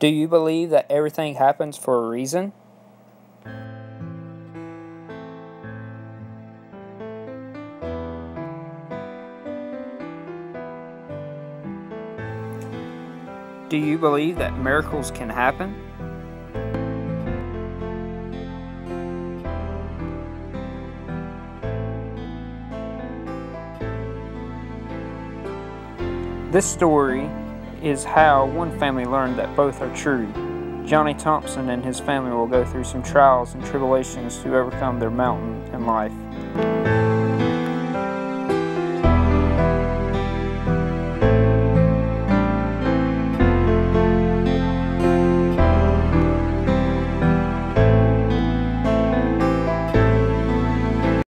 Do you believe that everything happens for a reason? Do you believe that miracles can happen? This story is how one family learned that both are true. Johnny Thompson and his family will go through some trials and tribulations to overcome their mountain in life.